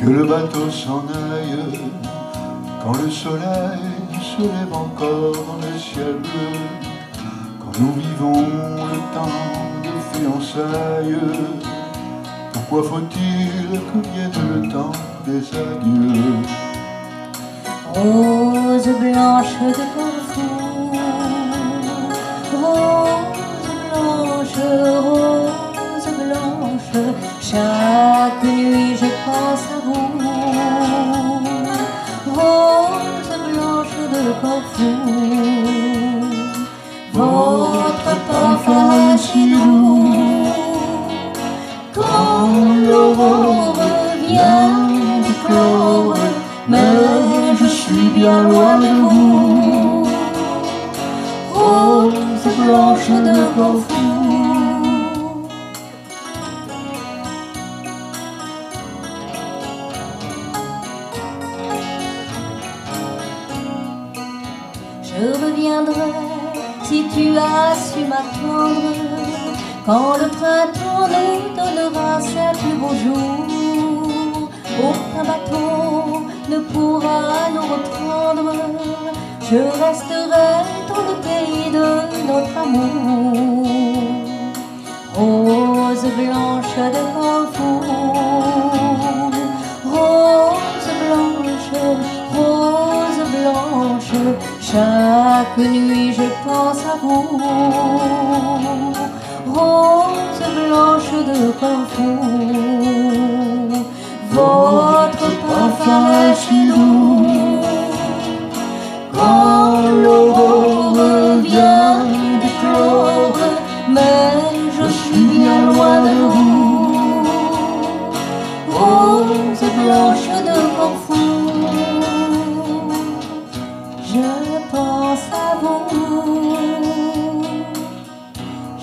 que le bateau s'en aille quand le soleil se lève encore dans le ciel bleu, quand nous vivons le temps de fiançailles? Pourquoi faut-il que vienne le temps des adieux? Blanche de chaque nuit je pense à vous. Rose blanche de Corfou, votre parfum doux. Quand l'aurore vient d'éclore, mais je suis bien loin de vous. Rose blanche de Corfou. Je reviendrai si tu as su m'attendre quand le printemps nous donnera sept beaux jours. Aucun bateau ne pourra nous reprendre. Je resterai dans le pays de notre amour. Rose blanche de Carrefour, chaque nuit je pense à vous. Rose blanche de Carrefour, votre parfum si doux. Quand l'aurore vient d'éclore, mais je suis bien loin de vous. Rose blanche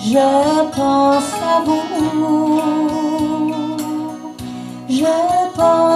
Je pense à vous. Je pense